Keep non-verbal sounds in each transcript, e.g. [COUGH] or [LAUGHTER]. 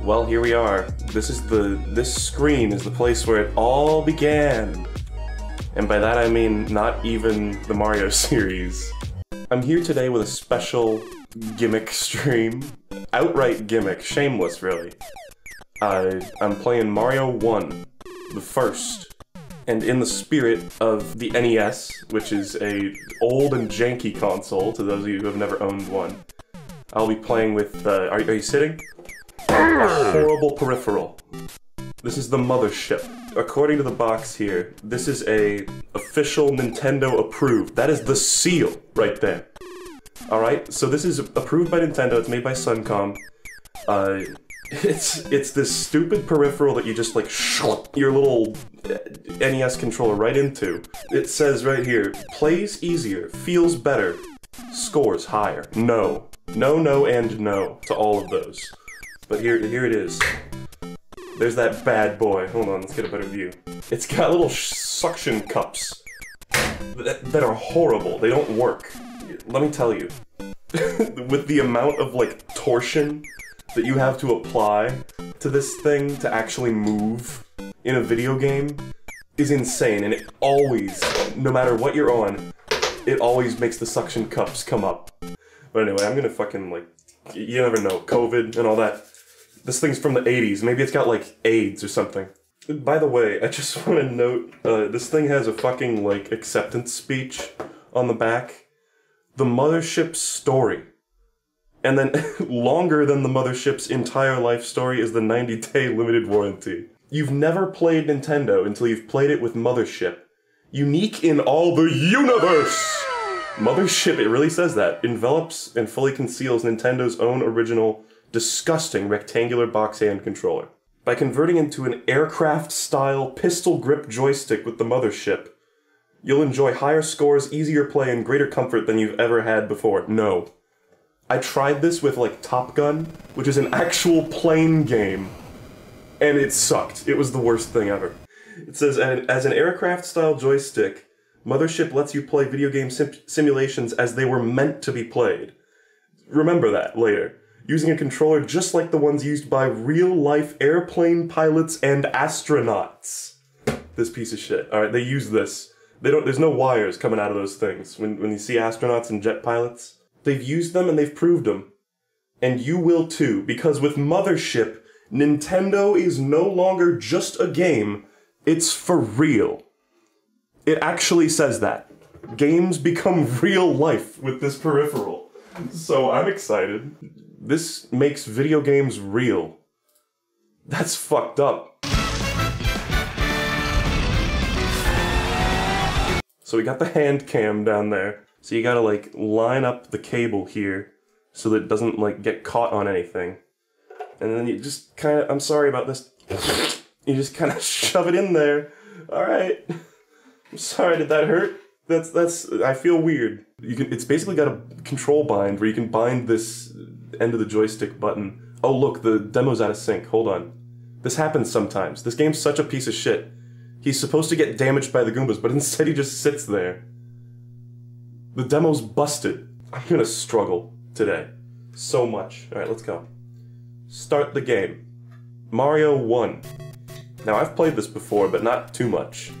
Well, here we are. This is the this screen is the place where it all began. And by that I mean not even the Mario [LAUGHS] series. I'm here today with a special gimmick stream. Outright gimmick, shameless really. I I'm playing Mario 1, the first. And in the spirit of the NES, which is a old and janky console to those of you who have never owned one, I'll be playing with, uh, are, are you sitting? A horrible peripheral. This is the mothership. According to the box here, this is a official Nintendo approved. That is the seal right there. Alright, so this is approved by Nintendo, it's made by Suncom. Uh, [LAUGHS] it's it's this stupid peripheral that you just like shut your little uh, NES controller right into. It says right here, plays easier, feels better, scores higher. No. No, no, and no to all of those. But here, here it is. There's that bad boy. Hold on, let's get a better view. It's got little suction cups that, that are horrible. They don't work. Let me tell you. [LAUGHS] With the amount of, like, torsion that you have to apply to this thing to actually move in a video game is insane, and it always, no matter what you're on, it always makes the suction cups come up. But anyway, I'm gonna fucking, like, you never know, COVID and all that. This thing's from the 80s. Maybe it's got like AIDS or something. By the way, I just [LAUGHS] want to note uh, this thing has a fucking like acceptance speech on the back. The mothership's story. And then [LAUGHS] longer than the mothership's entire life story is the 90 day [LAUGHS] limited warranty. You've never played Nintendo until you've played it with Mothership. Unique in all the universe! Mothership, it really says that, envelops and fully conceals Nintendo's own original disgusting rectangular box hand controller. By converting into an aircraft style pistol grip joystick with the mothership, you'll enjoy higher scores, easier play, and greater comfort than you've ever had before. No. I tried this with like Top Gun, which is an actual plane game, and it sucked. It was the worst thing ever. It says, as an aircraft style joystick, Mothership lets you play video game sim simulations as they were meant to be played. Remember that later using a controller just like the ones used by real life airplane pilots and astronauts. This piece of shit. Alright, they use this. They don't there's no wires coming out of those things. When when you see astronauts and jet pilots, they've used them and they've proved them. And you will too, because with Mothership, Nintendo is no longer just a game, it's for real. It actually says that. Games become real life with this peripheral. So I'm excited. This makes video games real. That's fucked up. So we got the hand cam down there. So you gotta like line up the cable here so that it doesn't like get caught on anything. And then you just kind of, I'm sorry about this. You just kind of [LAUGHS] shove it in there. All right. I'm sorry, did that hurt? That's, that's, I feel weird. You can, it's basically got a control bind where you can bind this end of the joystick button. Oh look, the demo's out of sync. Hold on. This happens sometimes. This game's such a piece of shit. He's supposed to get damaged by the Goombas, but [LAUGHS] instead he just sits there. The demo's busted. I'm gonna struggle today. So much. Alright, let's go. Start the game. Mario 1. Now, I've played this before, but not too much.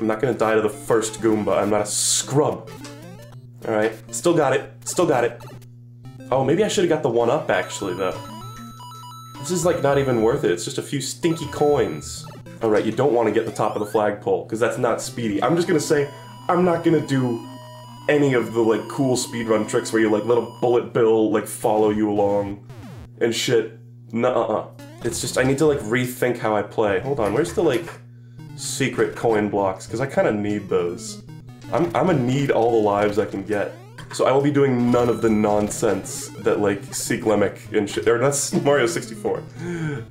I'm not gonna die to the first Goomba. I'm not a scrub. Alright, still got it. Still got it. Oh, maybe I should have got the one up, actually, though. This is, like, not even worth it. It's just a few stinky coins. Alright, you don't want to get the top of the flagpole, because that's not speedy. I'm just gonna say, I'm not gonna do any of the, like, cool speedrun tricks where you, like, let a bullet bill, like, follow you along and shit. Nuh-uh. It's just, I need to, like, rethink how I play. Hold on, where's the, like, secret coin blocks? Because I kind of need those. I'm, I'm gonna need all the lives I can get. So I will be doing none of the nonsense that like SeekLemmick and shit, or that's [LAUGHS] Mario 64,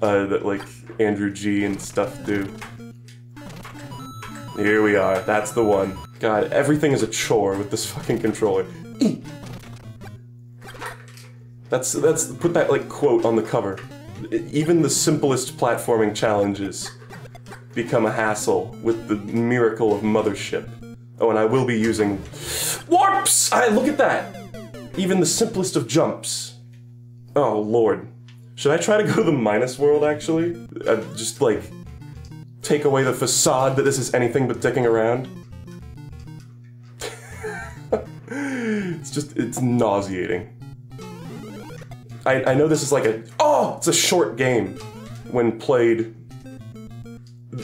uh, that like Andrew G and stuff do. Here we are, that's the one. God, everything is a chore with this [LAUGHS] fucking controller. That's, that's, put that like quote on the cover. Even the simplest platforming challenges become a hassle with the miracle of Mothership. Oh, and I will be using warps! I look at that! Even the simplest of jumps. Oh, lord. Should I try to go to the minus world, actually? Uh, just, like, take away the facade that this is anything but dicking around? [LAUGHS] it's just, it's nauseating. I, I know this is like a, oh, it's a short game when played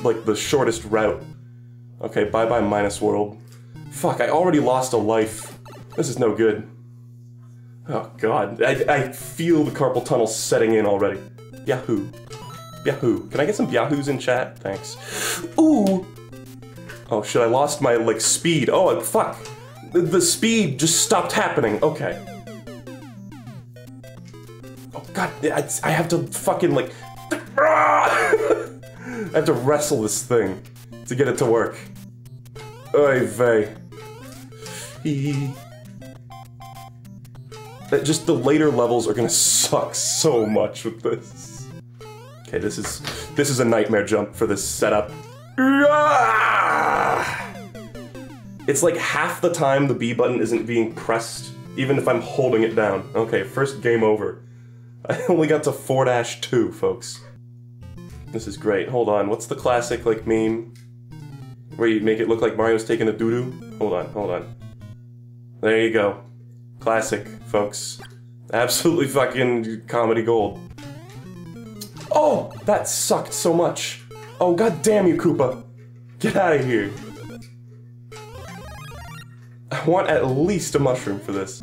like the shortest route. Okay, bye-bye minus world. Fuck, I already lost a life. This is no good. Oh god, I, I feel the carpal tunnel setting in already. Yahoo. Yahoo. Can I get some yahoos in chat? Thanks. Ooh! Oh shit, I lost my, like, speed. Oh, fuck. The, the speed just stopped happening. Okay. Oh god, I, I have to fucking, like... [LAUGHS] I have to wrestle this thing to get it to work. Vey. Hee that just the later levels are gonna suck so much with this. Okay, this is this is a nightmare jump for this setup. It's like half the time the B button isn't being pressed, even if I'm holding it down. Okay, first game over. [LAUGHS] I only got to 4-2, folks. This is great. Hold on, what's the classic, like, meme? Where you make it look like Mario's taking a doo-doo? Hold on, hold on. There you go. Classic, folks. Absolutely fucking comedy gold. Oh, that sucked so much. Oh, god damn you, Koopa. Get out of here. I want at least a mushroom for this.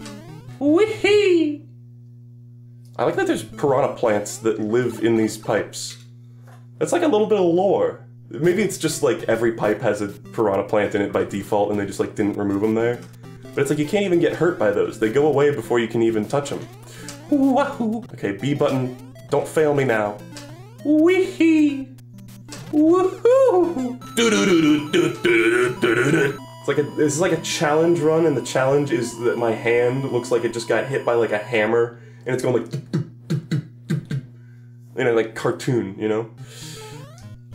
Wee I like that there's piranha plants that live in these pipes. It's like a little bit of lore. Maybe it's just like every pipe has a piranha plant in it by default and they just like didn't remove them there. But it's like you can't even get hurt by those. They go away before you can even touch them. Wahoo! Okay, B button. Don't fail me now. Wee Woohoo! It's like a this is like a challenge run, and the challenge is that my hand looks like it just got hit by like a hammer, and it's going like you know, like cartoon, you know.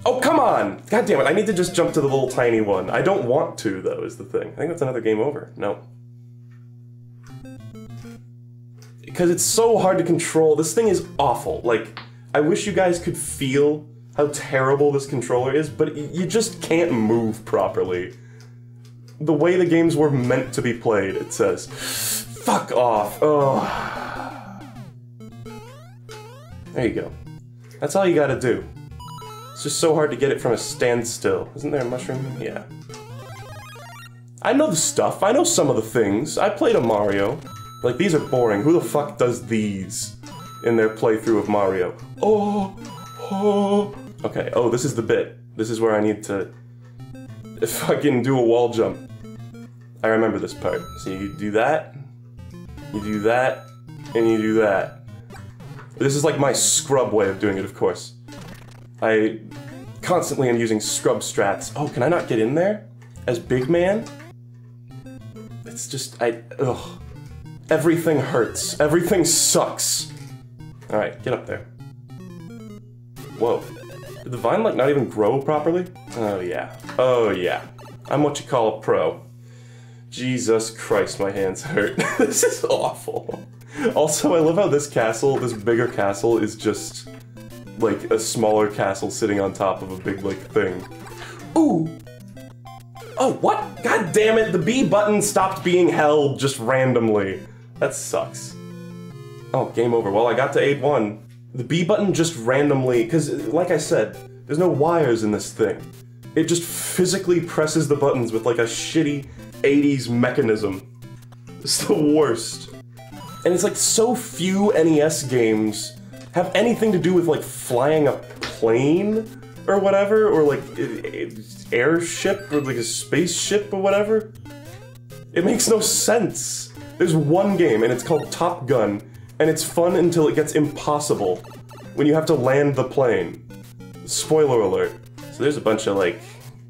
Oh, come on! God damn it, I need to just jump to the little tiny one. I don't want to, though, is the thing. I think that's another game over. No. Because it's so hard to control. This thing is awful. Like, I wish you guys could feel how terrible this controller is, but you just can't move properly. The way the games were meant to be played, it says. Fuck off. Oh. There you go. That's all you gotta do. It's just so hard to get it from a standstill. Isn't there a mushroom? Yeah. I know the stuff. I know some of the things. I played a Mario. Like, these are boring. Who the fuck does these in their playthrough of Mario? Oh, oh. Okay, oh, this is the bit. This is where I need to fucking do a wall jump. I remember this part. So you do that, you do that, and you do that. This is like my scrub way of doing it, of course. I constantly am using scrub strats. Oh, can I not get in there? As big man? It's just, I, ugh. Everything hurts. Everything sucks. Alright, get up there. Whoa. Did the vine, like, not even grow properly? Oh, yeah. Oh, yeah. I'm what you call a pro. Jesus Christ, my hands hurt. [LAUGHS] this is awful. Also, I love how this castle, this bigger castle, is just like a smaller castle sitting on top of a big like thing. Ooh. Oh, what? God damn it, the B button stopped being held just randomly. That sucks. Oh, game over. Well, I got to 8-1. The B button just randomly, because like I said, there's no wires in this thing. It just physically presses the buttons with like a shitty 80s mechanism. It's the worst. And it's like so few NES games have anything to do with like flying a plane or whatever, or like airship or like a spaceship or whatever. It makes no sense. There's one game and it's called Top Gun, and it's fun until it gets impossible when you have to land the plane. Spoiler alert. So there's a bunch of like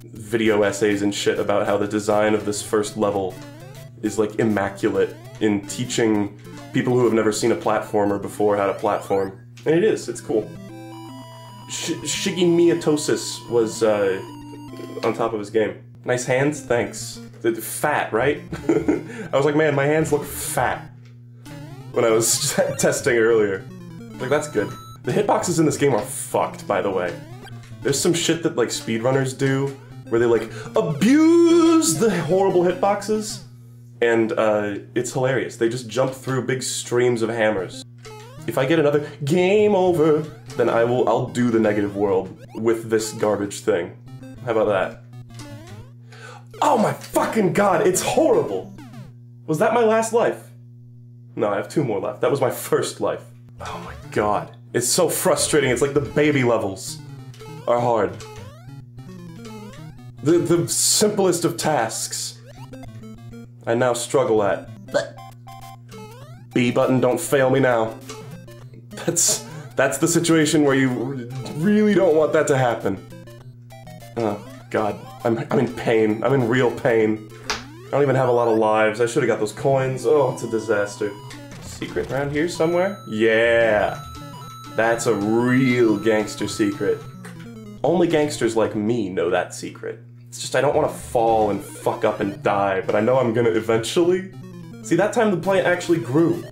video essays and shit about how the design of this first level is like immaculate in teaching people who have never seen a platformer before how to platform. And it is, it's cool. Sh Shigi Miatosis was uh, on top of his game. Nice hands, thanks. The fat, right? [LAUGHS] I was like, man, my hands look fat when I was [LAUGHS] testing earlier. Like, that's good. The hitboxes in this game are fucked, by the way. There's some shit that like speedrunners do where they like abuse the horrible hitboxes, and uh, it's hilarious. They just jump through big streams of hammers. If I get another game over, then I will I'll do the negative world with this garbage thing. How about that? Oh my fucking god, it's horrible! Was that my last life? No, I have two more left. That was my first life. Oh my god. It's so frustrating. It's like the baby levels are hard. The, the simplest of tasks I now struggle at. B button, don't fail me now. That's that's the situation where you really don't want that to happen. Oh god, I'm I'm in pain. I'm in real pain. I don't even have a lot of lives. I should have got those coins. Oh, it's a disaster. Secret around here somewhere? Yeah. That's a real gangster secret. Only gangsters like me know that secret. It's just I don't want to fall and fuck up and die, but I know I'm gonna eventually. See, that time the plant actually grew.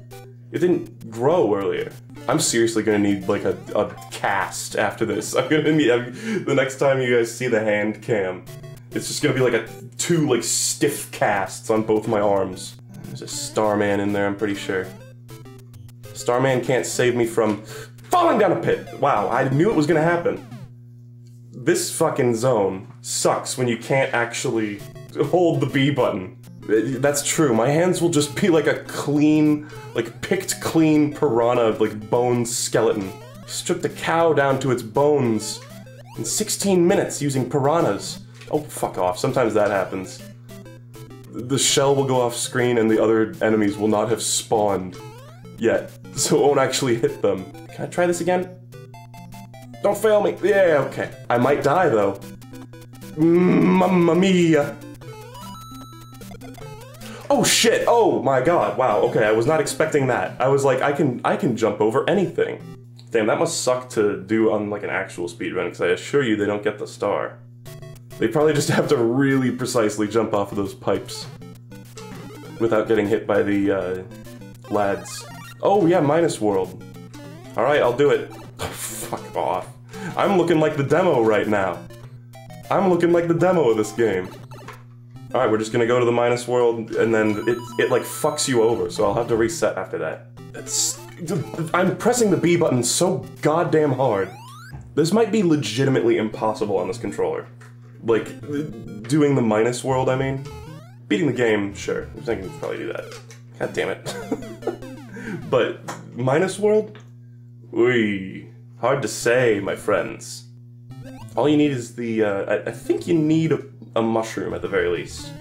It didn't grow earlier. I'm seriously gonna need like a, a cast after this. [LAUGHS] I'm gonna need I'm, the next time you guys see the hand cam. It's just gonna be like a two like stiff casts on both my arms. There's a Starman in there, I'm pretty sure. Starman can't save me from falling down a pit. Wow, I knew it was gonna happen. This fucking zone sucks when you can't actually hold the B button. That's true. My hands will just be like a clean, like picked clean piranha, like bone skeleton. Stripped the cow down to its bones in 16 minutes using piranhas. Oh, fuck off. Sometimes that happens. The shell will go off screen and the other enemies will not have spawned yet, [LAUGHS] so it won't actually hit them. Can I try this again? Don't fail me. Yeah, okay. I might die, though. Mamma mia. Oh shit! Oh my god! Wow. Okay, I was not expecting that. I was like, I can, I can jump over anything. Damn, that must suck to do on like an actual speedrun, because I assure you they don't get the star. They probably just have to really precisely jump off of those pipes without getting hit by the uh, lads. Oh yeah, minus world. All right, I'll do it. [LAUGHS] fuck off. I'm looking like the demo right now. I'm looking like the demo of this game. Alright, we're just gonna go to the minus world, and then it, it like fucks you over, so I'll have to reset after that. It's, I'm pressing the B button so goddamn hard. This might be legitimately impossible on this controller. Like, doing the minus world, I mean. Beating the game, sure. I think I can probably do that. God damn it. [LAUGHS] but, minus world? Ooh, hard to say, my friends. All you need is the, uh, I, I think you need a a mushroom at the very least.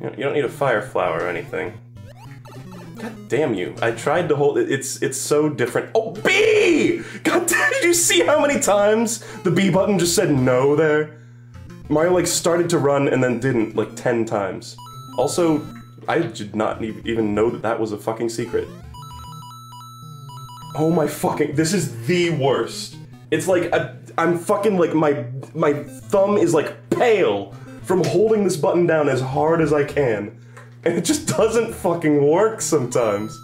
You don't need a fire flower or anything. God damn you. I tried to hold it. It's it's so different. Oh, B! God [LAUGHS] damn, did you see how many times the B button just said no there? Mario like started to run and then didn't like 10 times. Also, I did not even know that that was a fucking secret. Oh my fucking, this is the worst. It's like I'm fucking like my my thumb is like pale from holding this button down as hard as I can. And it just [LAUGHS] doesn't fucking work sometimes.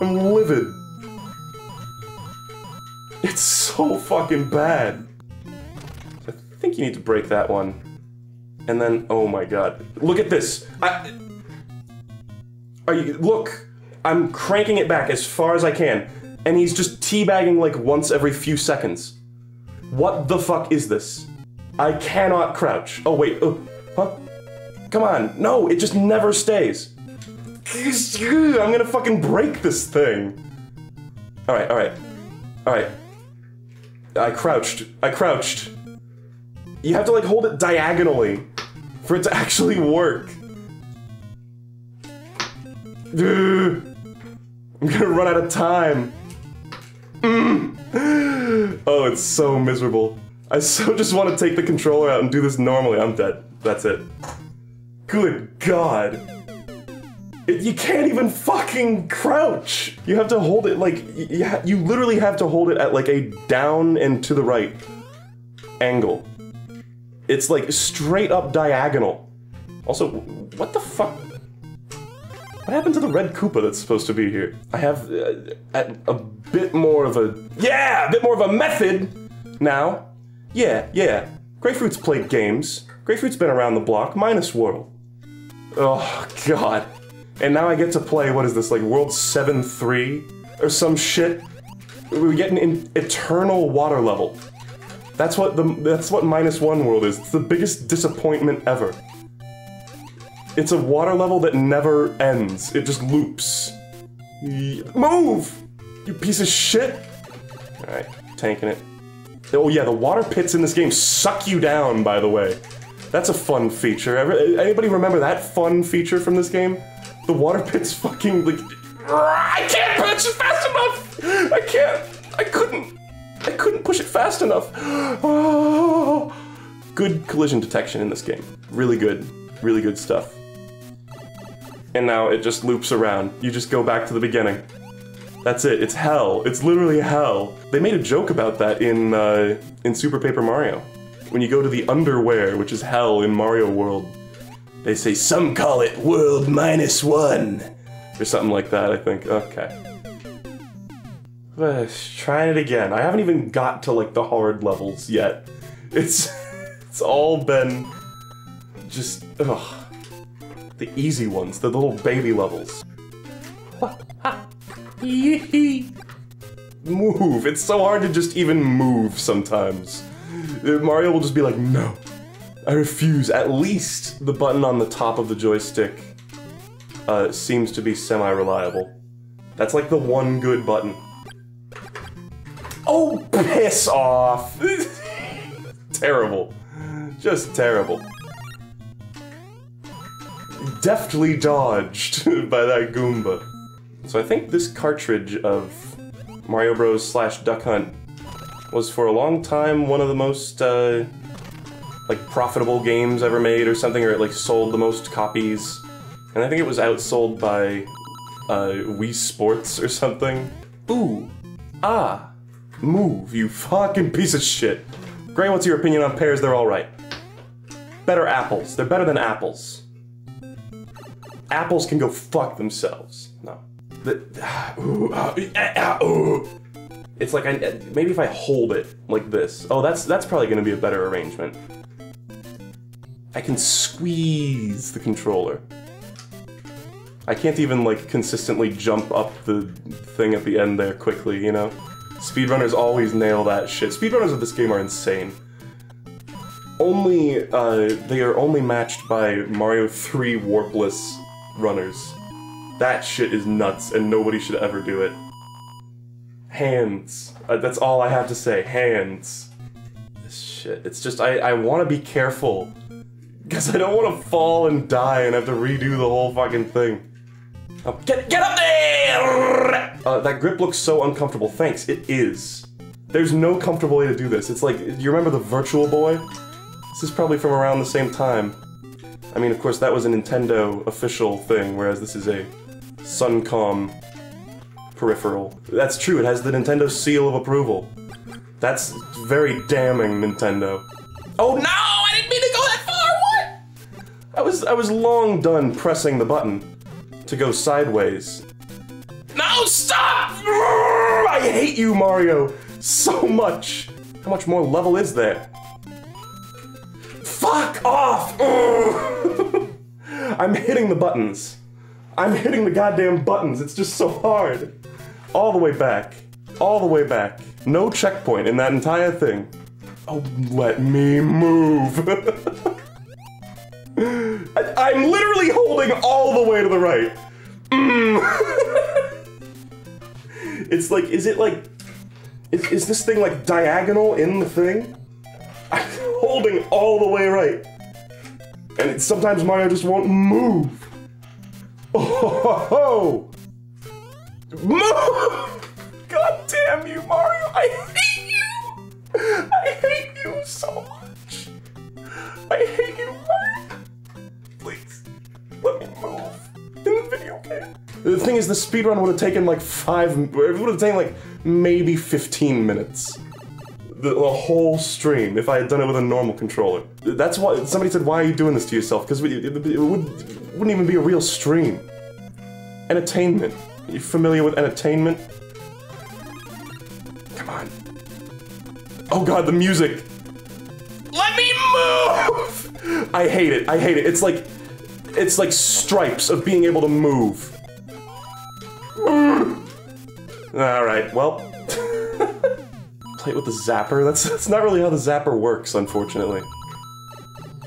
I'm livid. It's so fucking bad. I think you need to break that one. And then, oh my god. Look at this. I, are you, look, I'm cranking it back as far as I can. And he's just teabagging like once every few seconds. What the fuck is this? I cannot crouch. Oh, wait. Uh, huh? Come on. No, it just never stays. [LAUGHS] I'm gonna fucking break this thing. Alright, alright. Alright. I crouched. I crouched. You have to, like, hold it diagonally for it to actually work. [LAUGHS] I'm gonna run out of time. Mm. [LAUGHS] oh, it's so miserable. I so [LAUGHS] just want to take the controller out and do this normally. I'm dead. That's it. Good god. It, you can't even fucking crouch. You have to hold it like, you, you literally have to hold it at like a down and to the right angle. It's like straight up diagonal. Also, what the fuck? What happened to the red Koopa that's supposed to be here? I have uh, a, a bit more of a yeah, a bit more of a method now. Yeah, yeah. Grapefruit's played games. Grapefruit's been around the block, minus World. Oh god. And now I get to play what is this like World 7 3 or some shit. We get an eternal water level. That's what the that's what minus one world is. It's the biggest disappointment ever. It's a water level that never ends. It just loops. Move! You piece of shit! Alright, tanking it. Oh yeah, the water pits in this game suck you down, by the way. That's a fun feature. Anybody remember that fun feature from this game? The water [LAUGHS] pits fucking, like... I can't push it fast enough! I can't! I couldn't! I couldn't push it fast enough! Oh. [SIGHS] Good collision detection in this game. Really good. Really good stuff and now it just loops around. You just go back to the beginning. That's it. It's hell. It's literally hell. They made a joke about that in uh, in Super Paper Mario. When you go to the Underwhere, which is hell in Mario World, they say some call it World Minus One, or something like that. I think. Okay. Let's try it again. I haven't even got to like the hard levels yet. It's [LAUGHS] it's all been just ugh. The easy ones, the little baby levels. [LAUGHS] move. It's so hard to just even move sometimes. Mario will just be like, no. I refuse. At least the button on the top of the joystick uh, seems to be semi-reliable. That's like the one good button. Oh, piss off! [LAUGHS] terrible. Just terrible deftly dodged [LAUGHS] by that Goomba. So I think this cartridge of Mario Bros. slash Duck Hunt was for a long time one of the most, uh, like, profitable games ever made or something, or it, like, sold the most copies. And I think it was outsold by, uh, Wii Sports or something. Ooh. Ah. Move, you fucking piece of shit. Gray, what's your opinion on pears? They're alright. Better apples. They're better than apples apples can go fuck themselves. No. The, [SIGHS] ooh, uh, uh, ooh. It's like I, maybe if I hold it like this. Oh, that's that's probably going to be a better arrangement. I can squeeze the controller. I can't even like consistently jump up the thing at the end there quickly, you know? Speedrunners always nail that shit. Speedrunners of this game are insane. Only, uh, they are only matched by Mario 3 Warpless runners. That shit is nuts, and nobody should ever do it. Hands. Uh, that's all I have to say. Hands. This shit. It's just, I, I want to be careful. Because I don't want to fall and die and have to redo the whole fucking thing. Oh, get, get up there! Uh, that grip looks so uncomfortable. Thanks, it is. There's no comfortable way to do this. It's like, you remember the Virtual Boy? This is probably from around the same time. I mean, of course, that was a Nintendo official thing, whereas this is a Suncom peripheral. That's true, it has the Nintendo seal of approval. That's very damning, Nintendo. Oh no! I didn't mean to go that far! What? I was I was long done pressing the button to go sideways. No, stop! I hate you, Mario, so much. How much more level is there? Fuck off! [LAUGHS] I'm hitting the buttons. I'm hitting the goddamn buttons. It's just so hard. All the way back. All the way back. No checkpoint in that entire thing. Oh, let me move. [LAUGHS] I, am literally holding all the way to the right. Mm. [LAUGHS] it's like, is it like, is, is this thing like diagonal in the thing? Holding all the way right. And it, sometimes Mario just won't move. Oh, ho, ho. Move! God damn you, Mario! I hate you! I hate you so much! I hate you, Mario! Please, let me move in the video game. The thing is, the speedrun would have taken like five, it would have taken like maybe 15 minutes the, the, whole stream if I had done it with a normal controller. That's why somebody said, "Why are you doing this to yourself?" Because it, it, would, wouldn't even be a real stream. Entertainment. You familiar with entertainment? Come on. Oh god, the music. Let me move! [LAUGHS] I hate it. I hate it. It's like it's like stripes of being able to move. [LAUGHS] Alright, well. Play it with the zapper? That's, that's not really how the zapper works, unfortunately.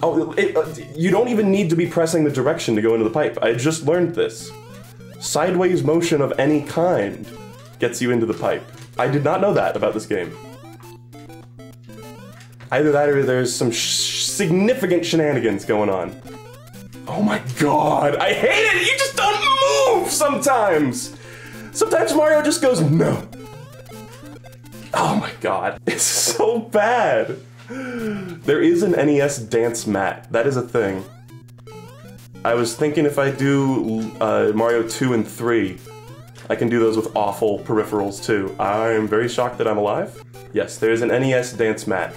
Oh, it, uh, you don't even need to be pressing the direction to go into the pipe. I just learned this. Sideways motion of any kind gets you into the pipe. I did not know that about this game. Either that or there's some sh significant shenanigans going on. Oh my god, I hate it! You just don't move sometimes! Sometimes Mario just goes, no. Oh my god, [LAUGHS] it's so bad. There is an NES dance mat. That is a thing. I was thinking if I do uh, Mario 2 and 3, I can do those with awful peripherals too. I am very shocked that I'm alive. Yes, there's an NES dance mat.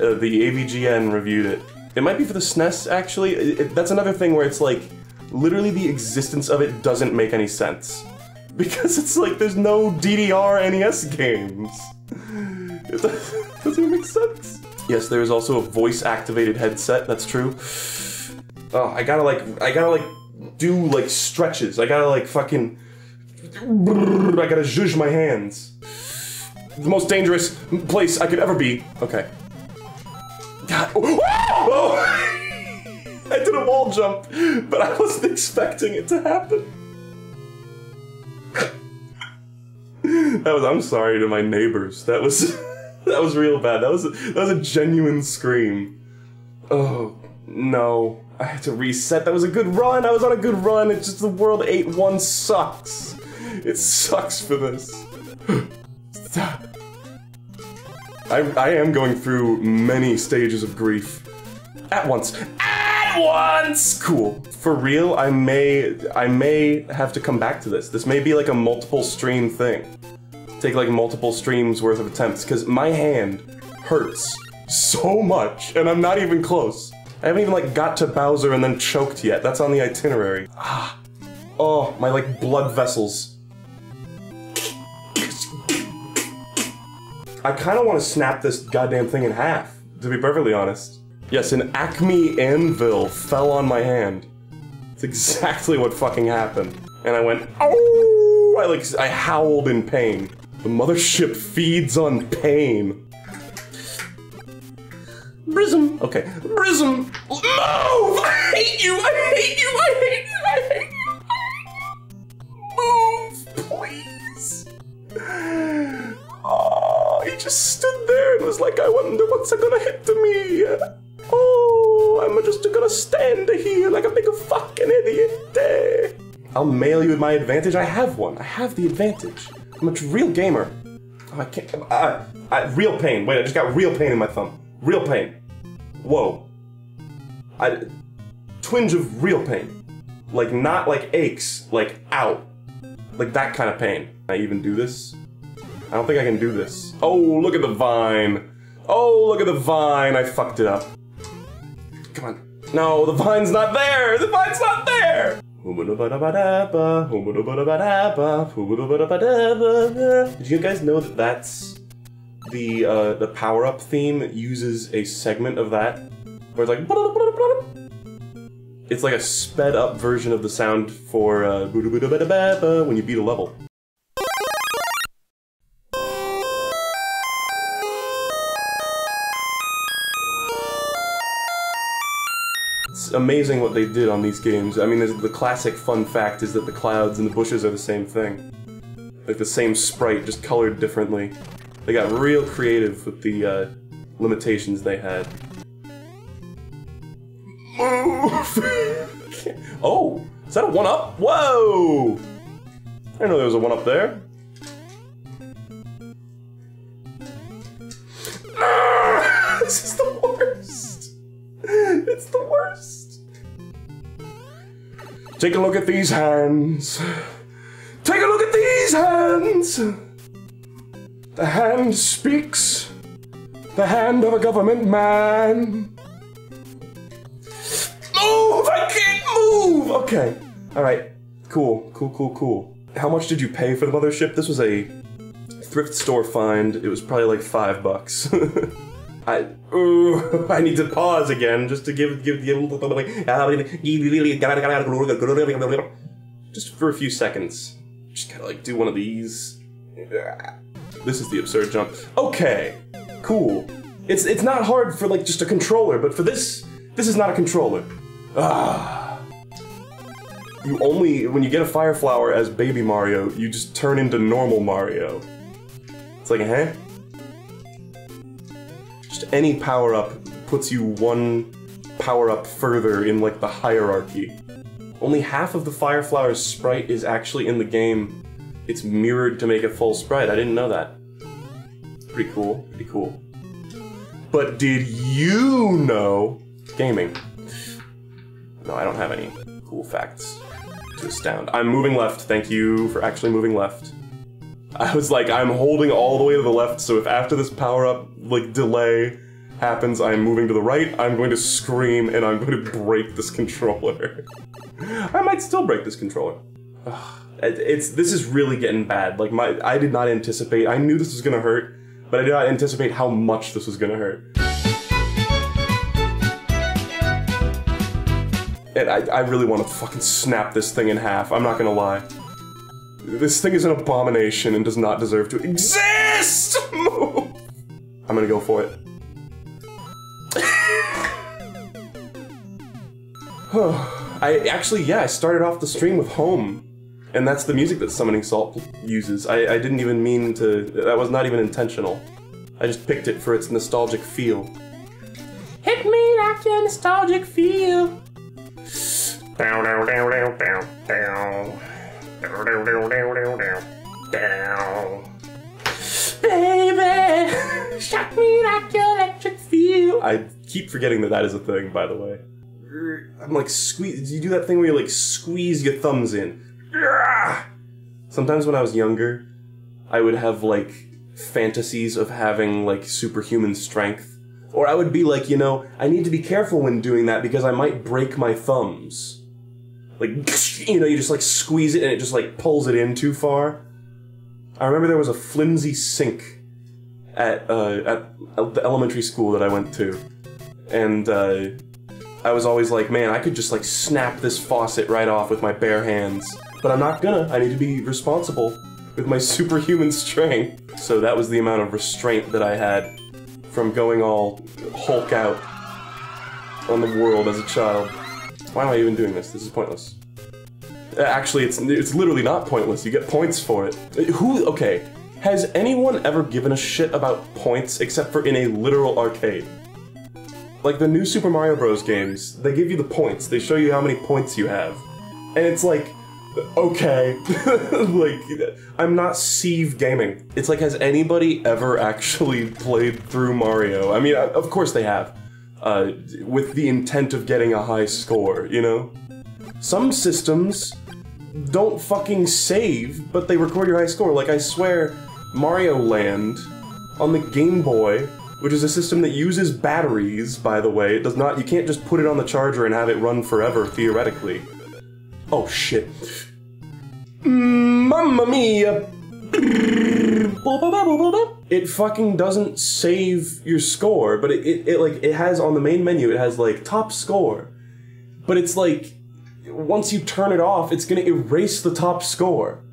Uh, the AVGN reviewed it. It might be for the SNES, actually. It, it, that's another thing where it's like, literally the existence of it doesn't make any sense. [LAUGHS] Because it's like, there's no DDR NES games. It [LAUGHS] doesn't make sense. Yes, there is also a voice-activated headset, that's true. Oh, I gotta like, I gotta like, do like stretches. I gotta like fucking, I gotta zhuzh my hands. The most dangerous place I could ever be. Okay. God. Oh! oh, oh! [LAUGHS] I did a wall jump, but I wasn't expecting it to happen. [LAUGHS] that was, I'm sorry to my neighbors. That was, [LAUGHS] that was real bad. That was, that was a genuine scream. Oh, no. I had to reset. That was a good run. I was on a good run. It's just the world 8-1 sucks. It sucks for this. Stop. [GASPS] I, I am going through many stages of grief. At once. Once! Cool. For real, I may I may have to come back to this. This may be like a multiple stream thing. Take like multiple streams worth of attempts, because my hand hurts so much, and I'm not even close. I haven't even like got to Bowser and then choked yet. That's on the itinerary. Ah. Oh, my like blood vessels. I kind of want to snap this goddamn thing in half, to be perfectly honest. Yes, an Acme anvil fell on my hand. It's exactly what fucking happened. And I went, oh! I like, I howled in pain. The mothership feeds on pain. Brism. Okay. Brism. Move! I hate you! I hate you! I hate you! I hate you! Move, please. Oh, he just stood there and was like, I wonder what's gonna hit to me. Oh, I'm just gonna stand here like a big fucking idiot. Eh. I'll mail you my advantage. I have one. I have the advantage. I'm a real gamer. Oh, I can't. I, I, real pain. Wait, I just got real pain in my thumb. Real pain. Whoa. I. Twinge of real pain. Like, not like aches, like out. Like that kind of pain. I even do this? I don't think I can do this. Oh, look at the vine. Oh, look at the vine. I fucked it up. No, the vine's not there. The vine's not there. Did you guys know that that's the uh, the power up theme uses a segment of that where it's like it's like a sped up version of the sound for uh, when you beat a level. Amazing what they did on these games. I mean, the classic fun fact is that the clouds and the bushes are the same thing. Like the same sprite, just colored differently. They got real creative with the uh, limitations they had. Move! [LAUGHS] oh! Is that a one-up? Whoa! I didn't know there was a one-up there. Take a look at these hands. Take a look at these hands! The hand speaks. The hand of a government man. Move! I can't move! Okay. Alright. Cool, cool, cool, cool. How much did you pay for the mothership? This was a thrift store find. It was probably like five bucks. [LAUGHS] I ooh, [LAUGHS] I need to pause again just to give give the just for a few seconds. Just of like do one of these. This is the absurd jump. Okay, cool. It's it's not hard for like just a controller, but for this, this is not a controller. Ah. You only when you get a fire flower as baby Mario, you just turn into normal Mario. It's like, huh? Just any power up puts you one power up further in like the hierarchy. Only half of the fire flower's sprite is actually in the game. It's mirrored to make a full sprite. I didn't know that. Pretty cool. Pretty cool. But did you know gaming? No, I don't have any cool facts to astound. I'm moving left. Thank you for actually moving left. I was like, I'm holding all the way to the left, so if after this power-up, like, delay happens, I'm moving to the right, I'm going to scream and I'm going to break this controller. [LAUGHS] I might still break this controller. It's this is really getting bad. Like my I did not anticipate. I knew this was gonna hurt, but I did not anticipate how much this was gonna hurt. And I, I really want to fucking snap this thing in half. I'm not gonna lie. This thing is an abomination and does not deserve to exist! [LAUGHS] I'm gonna go for it. [SIGHS] I actually, yeah, I started off the stream with Home, and that's the music that Summoning Salt uses. I, I didn't even mean to, that was not even intentional. I just picked it for its nostalgic feel. Hit me like your nostalgic feel. Down, down, down, down, down, down. Baby, shock me like your electric feel. I keep forgetting that that is a thing, by the way. I'm like squeeze. You do that thing where you like squeeze your thumbs in. Sometimes when I was younger, I would have like fantasies of having like superhuman strength, or I would be like, you know, I need to be careful when doing that because I might break my thumbs. Like, you know, you just like squeeze it and it just like pulls it in too far. I remember there was a flimsy sink at uh, at the elementary school that I went to, and. Uh, I was always like, man, I could just like snap this faucet right off with my bare hands. But I'm not gonna. I need to be responsible with my [LAUGHS] superhuman strength. So that was the amount of restraint that I had from going all Hulk out on the world as a child. Why am I even doing this? This is pointless. Uh, Actually, it's it's literally not pointless. You get points for it. Uh, Who? Okay. Has anyone ever given a shit about points except for in a literal arcade? Like the new Super Mario Bros. games, they give you the points. They show you how many points you have. And it's like, okay. [LAUGHS] like, I'm not Sieve Gaming. It's like, has anybody ever actually [LAUGHS] played through Mario? I mean, uh, of course they have. Uh, with the intent of getting a high score, you know? Some systems don't fucking save, but they record your high score. Like, I swear, Mario Land on the Game Boy which is a system that uses batteries, by the way. It does not, you can't just put it on the charger and have it run forever, theoretically. Oh shit. Mamma mia! It fucking doesn't save your score, but it, it, it like, it has on the main menu, it has like top score. But it's like, once you turn it off, it's gonna erase the top score.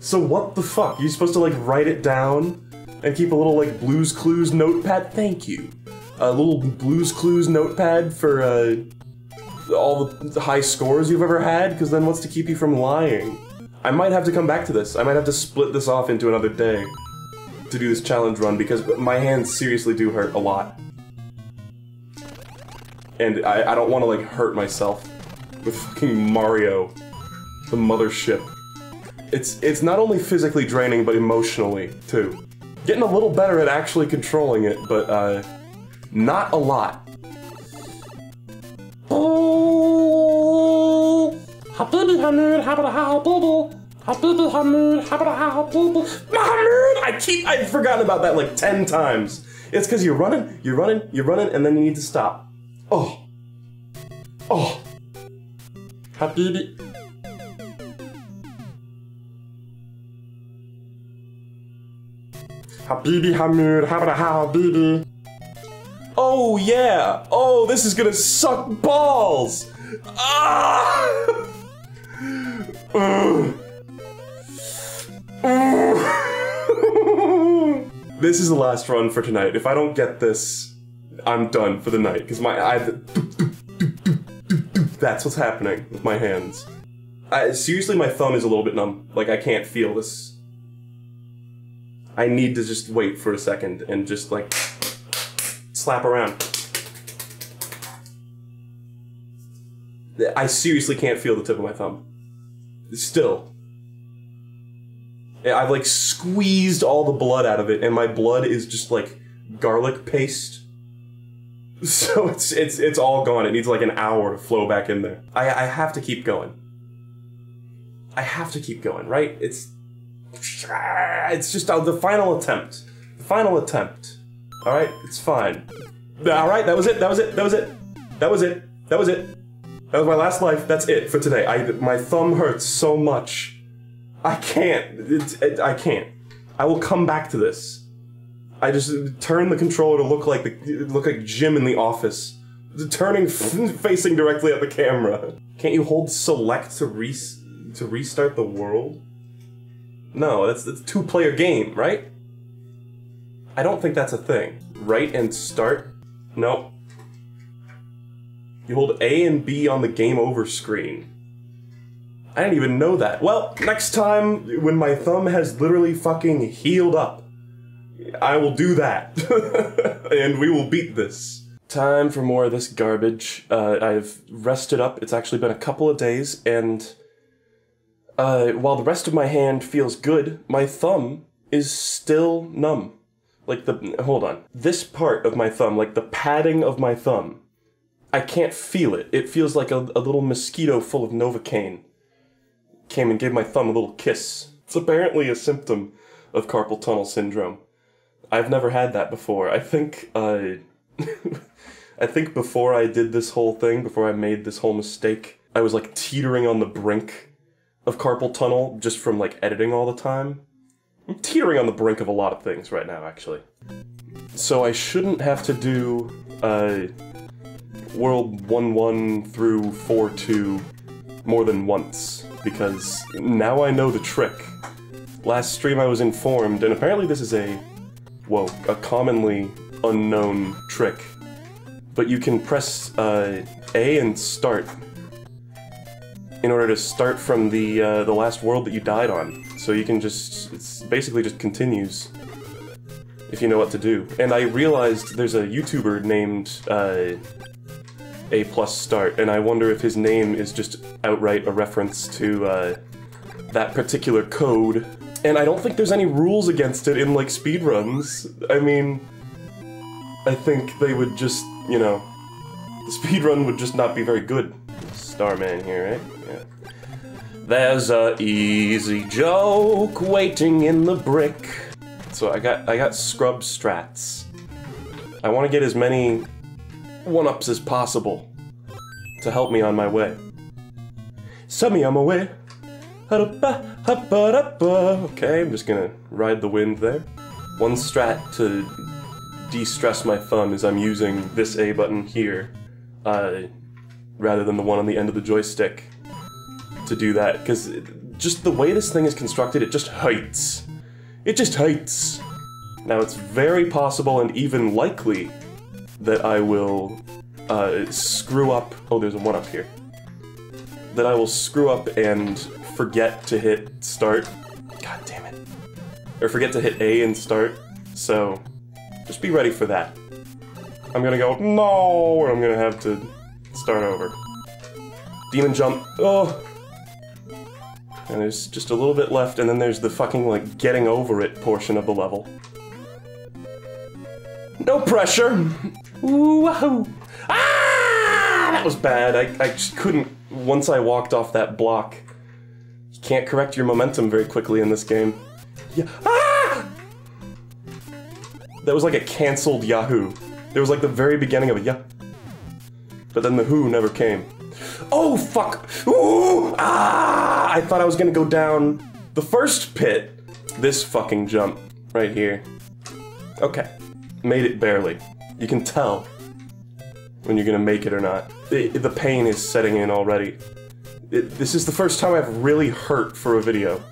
So what the fuck? You're supposed to like write it down? and keep a little like Blues Clues notepad. Thank you. A little Blues Clues notepad for uh, all the high scores you've ever had, because then what's to keep you from lying? I might have to come back to this. I might have to split this off into another day to do this challenge run because my hands seriously do hurt a lot. And I, I don't want to like hurt myself with fucking Mario, the mothership. It's it's not only physically draining but emotionally too. Getting a little better at actually controlling it, but uh, not a lot. Habibi Hamoon, Habibi Mahamoon! I keep, I've forgotten about that like 10 times. It's because you're running, you're running, you're running, and then you need to stop. Oh. Oh. Habibi. Habibi Hamoon, Habibi Habibi. Oh yeah! Oh, this is gonna suck balls! Ah! [LAUGHS] Ugh. Oh. [LAUGHS] this is the last run for tonight. If I don't get this, I'm done for the night because my I. That's what's happening with my hands. I, seriously, my thumb is a little bit numb. Like I can't feel this. I need to just wait for a second and just like slap around. I seriously can't feel the tip of my thumb. Still. I've like squeezed all the blood out of it, and my blood is just like garlic paste. [LAUGHS] So it's it's it's all gone. It needs like an hour to flow back in there. I I have to keep going. I have to keep going, right? It's [SIGHS] it's just uh, the final attempt. The final attempt. All right, it's fine. All right, that was it. That was it. That was it. That was it. That was it. That was my last life. That's it for today. I my thumb hurts so much. I can't. It, it, I can't. I will come back to this. I just turn the controller to look like the look like Jim in the office, turning [LAUGHS] facing directly at the camera. Can't you hold select to re to restart the world? No, that's that's two player game, right? I don't think that's a thing. Right and start? Nope. You hold A and B on the game over screen. I didn't even know that. Well, next time when my thumb has literally fucking healed up, I will do that. [LAUGHS] and we will beat this. Time for more of this garbage. Uh, I've rested up. It's actually been a couple of days, and uh, while the rest of my hand feels good, my thumb is still numb. Like the. Hold on. This part of my thumb, like the padding of my thumb, I can't feel it. It feels like a, a little mosquito full of Novocaine came and gave my thumb a little kiss. It's apparently a symptom of carpal tunnel syndrome. I've never had that before. I think uh, [LAUGHS] I think before I did this whole thing, before I made this whole mistake, I was like teetering on the brink of carpal tunnel just from like editing all the time. I'm teetering on the brink of a lot of things right now, actually. So I shouldn't have to do uh, World 1-1 through 4-2 more than once, because now I know the trick. Last stream I was informed, and apparently this is a well, a commonly unknown trick. But you can press uh, A and start in order to start from the uh, the last world that you died on. So you can just, it's basically just continues if you know what to do. And I realized there's a YouTuber named uh, A plus start, and I wonder if his name is just outright a reference to uh, that particular code and I don't think there's any rules against it in like speedruns. I mean, I think they would just, you know, the speedrun would just not be very good. Starman here, right? Yeah. There's a easy joke waiting in the brick. So I got I got scrub strats. I want to get as many one-ups as possible to help me on my way. Send me on my way. Okay, I'm just gonna ride the wind there. One strat to de-stress my thumb is I'm using this A button here, uh, rather than the one on the end of the joystick to do that, because just the way this thing is constructed, it just hurts. It just hurts. Now it's very possible and even likely that I will uh, screw up. Oh, there's a one up here. That I will screw up and forget to hit start. God damn it. Or forget to hit A and start. So, just be ready for that. I'm gonna go, no, or I'm gonna have to start over. Demon jump, oh! And there's just a little bit left, and then there's the fucking, like, getting over it portion of the level. No pressure! Ooh! Ah! That was bad. I, I just couldn't, once I walked off that block, you can't correct your momentum very quickly in this game. Yeah. Ah! That was like a cancelled Yahoo. There was like the very beginning of a yeah. But then the who never came. Oh, fuck! Ooh! Ah! I thought I was gonna go down the first pit. This fucking jump right here. Okay, made it barely. You can tell when you're gonna make it or not. The, the pain is setting in already. It, this is the first time I've really hurt for a video.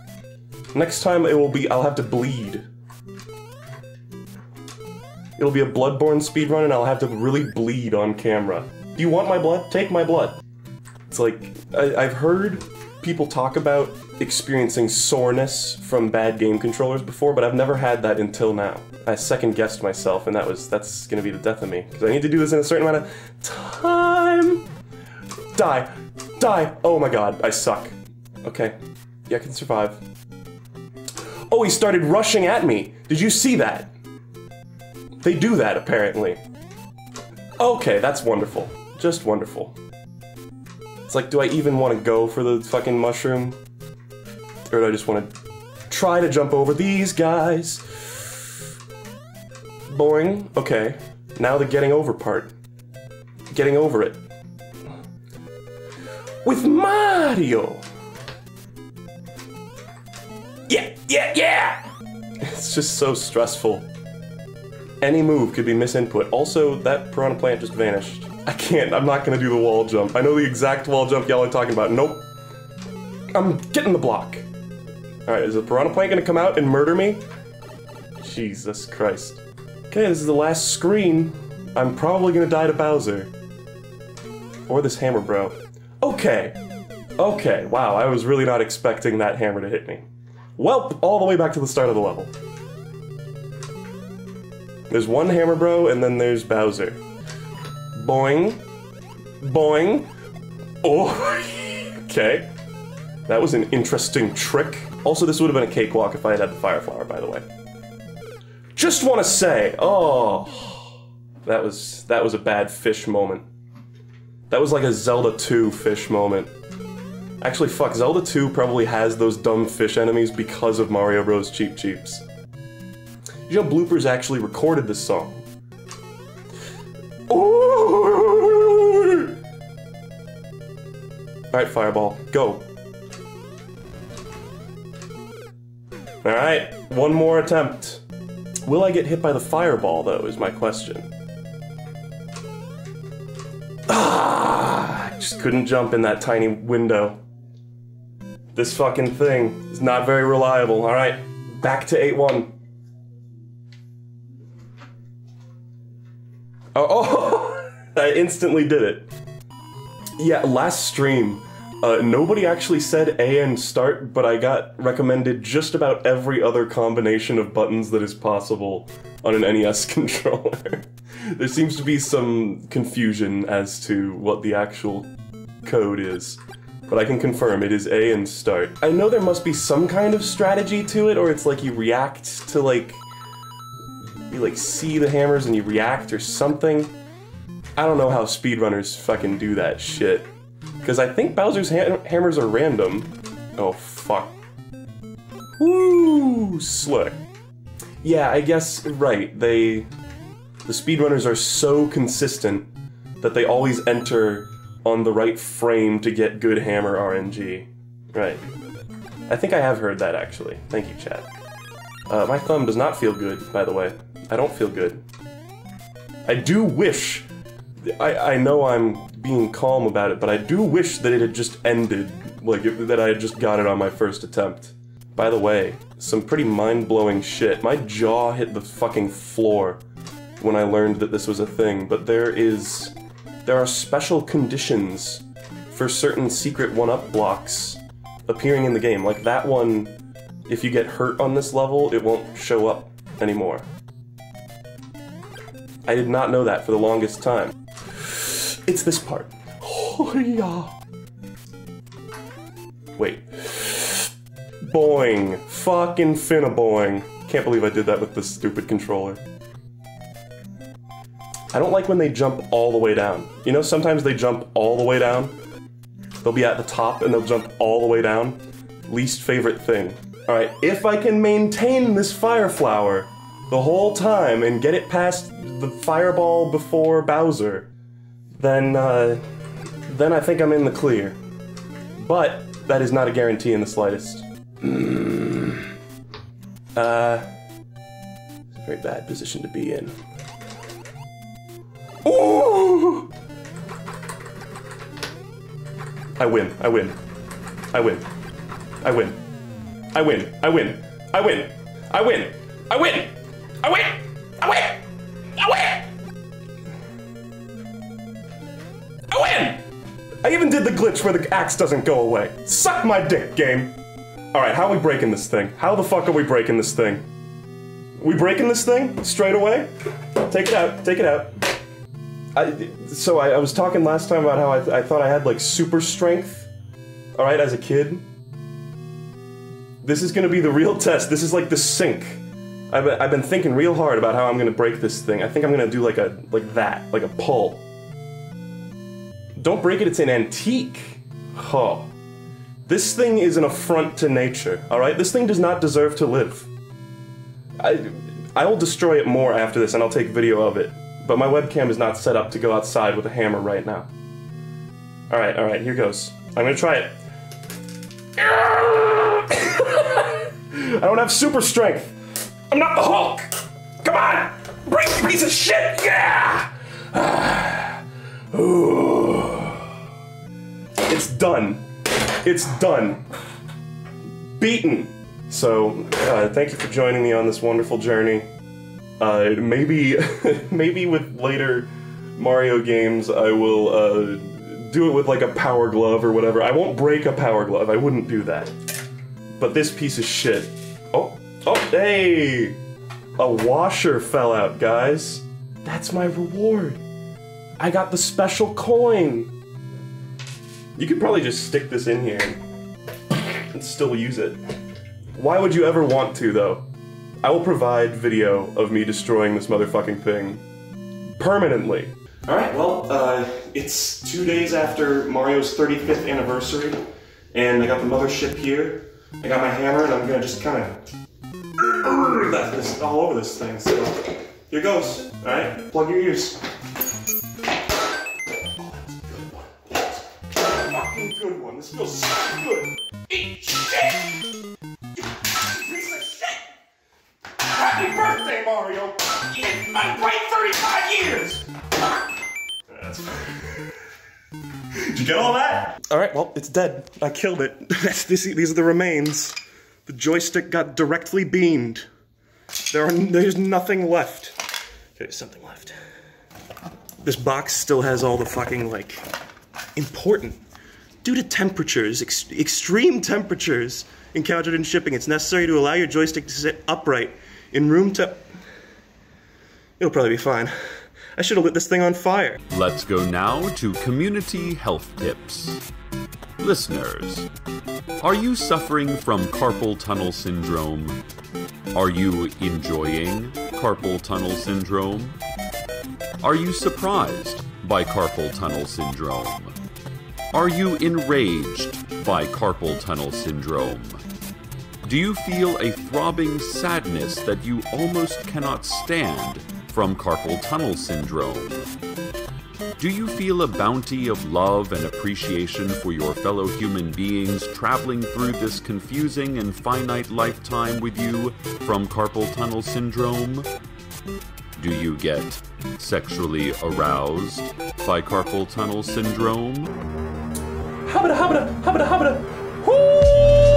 Next time it will be, I'll have to bleed. It'll be a Bloodborne speedrun and I'll have to really bleed on camera. Do you want my blood? Take my blood. It's like, I, I've heard people talk about experiencing soreness from bad game controllers before, but I've never had that until now. I second guessed myself, and that was that's gonna be the death of me because I need to do this in a certain amount of time. Die, die! Oh my god, I suck. Okay, yeah, I can survive. Oh, he started rushing at me. Did you see that? They do that apparently. Okay, that's wonderful. Just wonderful. It's like, do I even want to go for the fucking mushroom? Or do I just want to try to jump over these guys? Boring. Okay. Now the getting over part. Getting over it. With Mario! Yeah, yeah, yeah! [LAUGHS] It's just so stressful. Any move could be misinput. Also, that piranha plant just vanished. I can't, I'm not gonna do the wall jump. I know the exact wall jump y'all are talking about. Nope. I'm getting the block. Alright, is the piranha plant gonna come out and murder me? Jesus Christ. Okay, this is the last screen. I'm probably gonna die to Bowser. Or this hammer bro. Okay. Okay, wow, I was really not expecting that hammer to hit me. Well, all the way back to the start of the level. There's one hammer bro, and then there's Bowser. Boing. Boing. Oh, [LAUGHS] okay. That was an interesting trick. Also, this would have been a cakewalk if I had had the fire flower, by the way. Just want to say, oh, that was that was a bad fish moment. That was like a Zelda 2 fish moment. Actually, fuck, Zelda 2 probably has those dumb fish enemies because of Mario Bros. Cheep Cheeps. You know, Bloopers actually recorded this song. Alright, Fireball, go. Alright, one more attempt. Will I get hit by the fireball, though, is my question. Ah, I just couldn't jump in that tiny window. This fucking thing is not very reliable. Alright, back to 8-1. Oh, oh I instantly did it. Yeah, last stream, uh, nobody actually said A and start, but I got recommended just about every other combination of buttons that is possible on an [LAUGHS] NES controller. [LAUGHS] there seems to be some confusion as to what the actual code is. But I can confirm it is A and start. I know there must be some kind of strategy to it, or it's like you react to like... You like see the hammers and you react or something. I don't know how speedrunners fucking do that shit. Because I think Bowser's ha hammers are random. Oh, fuck. Woo! Slick. Yeah, I guess, right, they... The speedrunners are so consistent that they always enter on the right frame to get good hammer RNG. Right. I think I have heard that, actually. Thank you, chat. Uh, my thumb does not feel good, by the way. I don't feel good. I do wish I, I know I'm being calm about it, but I do wish that it had just ended, like, if, that I had just got it on my first attempt. By the way, some pretty mind-blowing shit. My jaw hit the fucking floor when I learned that this was a thing, but there is... There are special conditions for certain secret 1-up blocks appearing in the game. Like that one, if you get hurt on this level, it won't show up anymore. I did not know that for the longest time. It's this part. Oh, yeah. Wait. Boing. Fucking finna boing. Can't believe I did that with this stupid controller. I don't like when they jump all the way down. You know, sometimes they jump all the way down. They'll be at the top and they'll jump all the way down. Least favorite thing. Alright, if I can maintain this fire flower the whole time and get it past the fireball before Bowser, then, uh, then I think I'm in the clear. But that is not a guarantee in the slightest. uh, Very bad position to be in. Ooh! I win. I win. I win. I win. I win. I win. I win. I win. I win. I I even did the glitch where the axe doesn't go away. Suck my dick, game. All right, how are we breaking this thing? How the fuck are we breaking this thing? We breaking this thing straight away? Take it out. Take it out. I, so I, I was talking last time about how I, I thought I had like super strength. All right, as a kid. This is gonna be the real [LAUGHS] test. This is like the sink. I've, I've been thinking real hard about how I'm gonna break this thing. I think I'm gonna do like a like that, like a pull. Don't break it. It's an antique. Huh. This thing is an affront to nature. All right. This thing does not deserve to live. I I will destroy it more after this, and I'll take video of it. But my webcam is not set up to go outside with a hammer right now. All right. All right. Here goes. I'm gonna try it. [COUGHS] I don't have super strength. I'm not the Hulk. Come on, break piece of shit. Yeah. [SIGHS] Ooh. Done. It's done. Beaten. So, uh, thank you for joining me on this wonderful journey. Uh, maybe, [LAUGHS] maybe with later Mario games, I will uh, do it with like a power glove or whatever. I won't break a power glove. I wouldn't do that. But this piece of shit. Oh, oh, hey! A washer fell out, guys. That's my reward. I got the special coin. You could probably just stick this in here and still use it. Why would you ever want to, though? I will provide video of me destroying this motherfucking thing permanently. Alright, well, uh, it's two days after Mario's 35th anniversary, and I got the mothership here. I got my hammer, and I'm gonna just kind of [COUGHS] all over this thing. So here goes. Alright, plug your ears. Happy birthday, Mario! It's my bright 35 years! That's Did you get all that? All right, well, it's dead. I killed it. [LAUGHS] this, these are the remains. The joystick got directly beamed. There are, there's nothing left. There's something left. This box still has all the fucking, like, important. Due to temperatures, ex extreme temperatures encountered in shipping, it's necessary to allow your joystick to sit upright in room temp. It'll probably be fine. I should have lit this thing on fire. Let's go now to community health tips. Listeners, are you suffering from carpal tunnel syndrome? Are you enjoying carpal tunnel syndrome? Are you surprised by carpal tunnel syndrome? Are you enraged by carpal tunnel syndrome? Do you feel a throbbing sadness that you almost cannot stand from carpal tunnel syndrome? Do you feel a bounty of love and appreciation for your fellow human beings traveling through this confusing and finite lifetime with you from carpal tunnel syndrome? Do you get sexually aroused by carpal tunnel syndrome? Habada, habada, habada, habada. Woo!